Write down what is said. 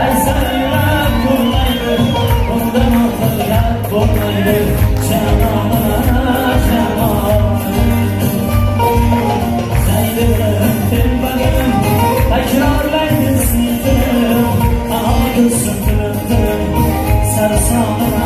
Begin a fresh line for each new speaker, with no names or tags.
Ay sarılar kurmaydı Ondan ortalar bulmaydı song.